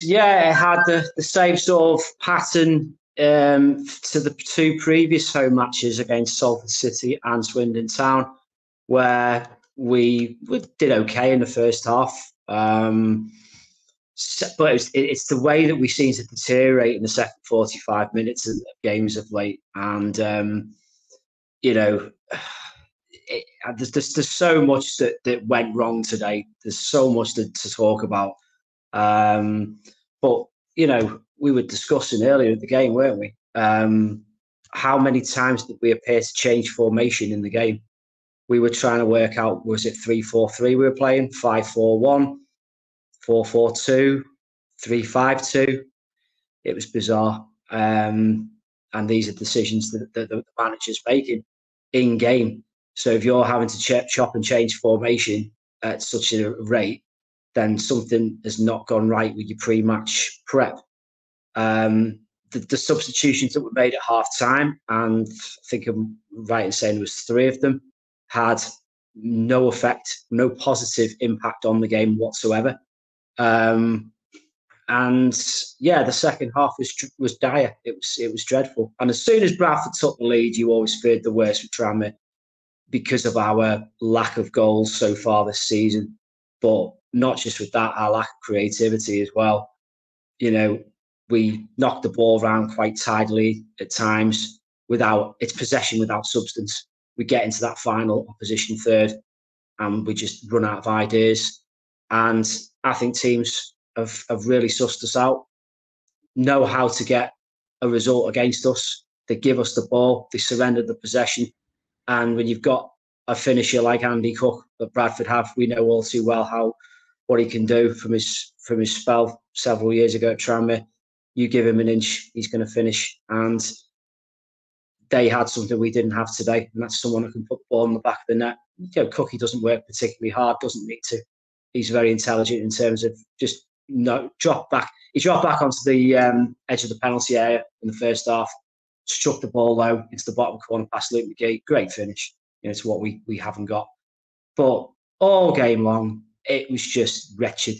yeah, it had the, the same sort of pattern um, to the two previous home matches against Salford City and Swindon Town, where we, we did okay in the first half. Um, but it's, it's the way that we seem to deteriorate in the second 45 minutes of games of late. And, um, you know, it, there's, there's, there's so much that, that went wrong today. There's so much to, to talk about. Um, but, you know, we were discussing earlier in the game, weren't we? Um, how many times did we appear to change formation in the game? We were trying to work out was it three four three we were playing, 5 4 1, 4 4 2, 3 5 2. It was bizarre. Um, and these are decisions that, that the manager's making in game. So if you're having to ch- chop and change formation at such a rate, then something has not gone right with your pre-match prep. Um, the, the, substitutions that were made at half time, and I think I'm right in saying there was three of them, had no effect, no positive impact on the game whatsoever. Um, and yeah, the second half was was dire. It was it was dreadful. And as soon as Bradford took the lead, you always feared the worst for Tranmere because of our lack of goals so far this season. But not just with that, our lack of creativity as well. You know, we knock the ball around quite tidily at times without its possession without substance. We get into that final opposition third and we just run out of ideas. And I think teams have, have really sussed us out, know how to get a result against us. They give us the ball, they surrender the possession. And when you've got a finisher like Andy Cook that Bradford have, we know all too well how what he can do from his from his spell several years ago at Tranmere. You give him an inch, he's going to finish. And they had something we didn't have today, and that's someone who can put the ball in the back of the net. You know, Cookie doesn't work particularly hard, doesn't need to. He's very intelligent in terms of just no drop back. He dropped back onto the um, edge of the penalty area in the first half, struck the ball low into the bottom corner past Luke McGee. Great finish. You know, it's what we we haven't got. But all game long, it was just wretched.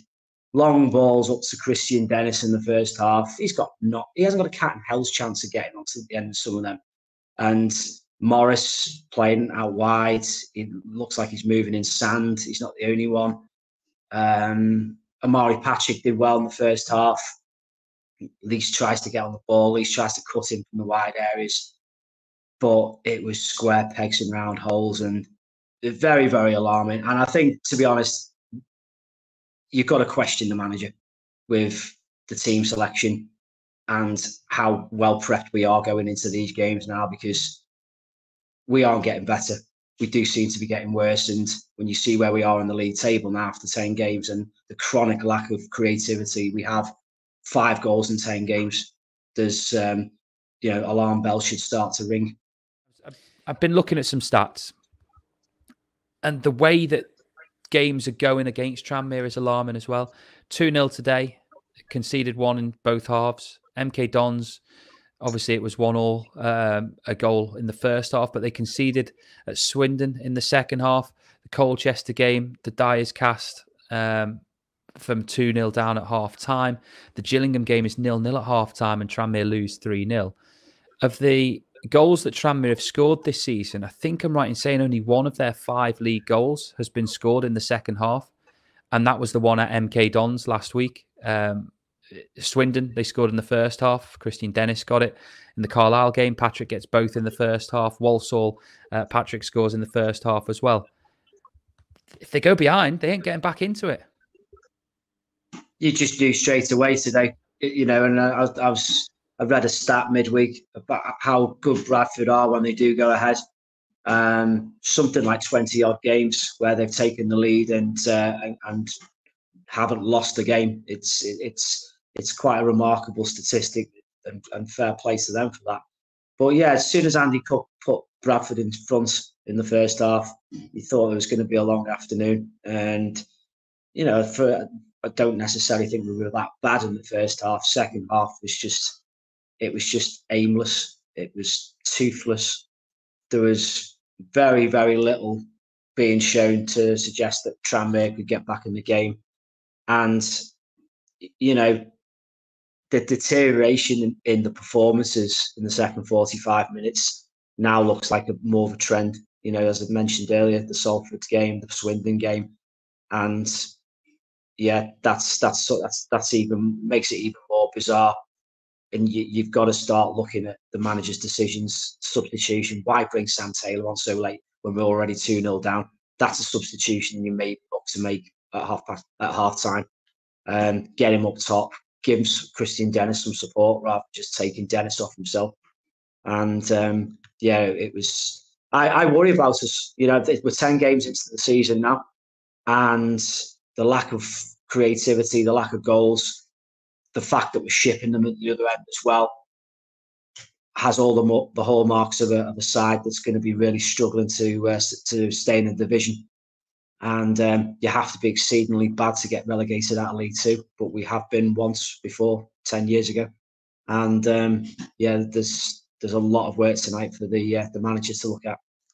Long balls up to Christian Dennis in the first half. He's got not he hasn't got a cat in hell's chance of getting onto the end of some of them. And Morris playing out wide. It looks like he's moving in sand. He's not the only one. Um, Omari Patrick did well in the first half. At least tries to get on the ball. Least tries to cut in from the wide areas. But it was square pegs and round holes and very, very alarming. And I think, to be honest, you've got to question the manager with the team selection and how well prepped we are going into these games now because we aren't getting better we do seem to be getting worse. And when you see where we are in the league table now after 10 games and the chronic lack of creativity, we have five goals in 10 games. There's, um, you know, alarm bells should start to ring. I've been looking at some stats and the way that games are going against Tranmere is alarming as well. 2 0 today, conceded one in both halves. MK Dons Obviously, it was one all, um, a goal in the first half, but they conceded at Swindon in the second half. The Colchester game, the die is cast um, from 2 0 down at half time. The Gillingham game is nil nil at half time, and Tranmere lose 3 0. Of the goals that Tranmere have scored this season, I think I'm right in saying only one of their five league goals has been scored in the second half. And that was the one at MK Dons last week. Um, Swindon, they scored in the first half. Christian Dennis got it. In the Carlisle game, Patrick gets both in the first half. Walsall, uh, Patrick scores in the first half as well. If they go behind, they ain't getting back into it. You just do straight away today, you know. And I, I was, I read a stat midweek about how good Bradford are when they do go ahead. Um, something like twenty odd games where they've taken the lead and uh, and, and haven't lost a game. It's it's it's quite a remarkable statistic and, and fair play to them for that. But yeah, as soon as Andy Cook put Bradford in front in the first half, you thought it was going to be a long afternoon. And, you know, for I don't necessarily think we were that bad in the first half. Second half was just, it was just aimless. It was toothless. There was very, very little being shown to suggest that Tranmere could get back in the game. And, you know, the deterioration in, in, the performances in the second 45 minutes now looks like a more of a trend. You know, as I mentioned earlier, the Salford game, the Swindon game, and yeah, that's that's that's that's even makes it even more bizarre. And you, have got to start looking at the manager's decisions, substitution. Why bring Sam Taylor on so late when we're already two 0 down? That's a substitution you may look to make at half past, at half time. Um, get him up top, give Christian Dennis some support rather than just taking Dennis off himself. And um, yeah, it was. I, I worry about us. You know, we're ten games into the season now, and the lack of creativity, the lack of goals, the fact that we're shipping them at the other end as well, has all the the hallmarks of a, of a side that's going to be really struggling to uh, to stay in the division. And um, you have to be exceedingly bad to get relegated out of League Two, but we have been once before ten years ago. And um, yeah, there's there's a lot of work tonight for the uh, the managers to look at.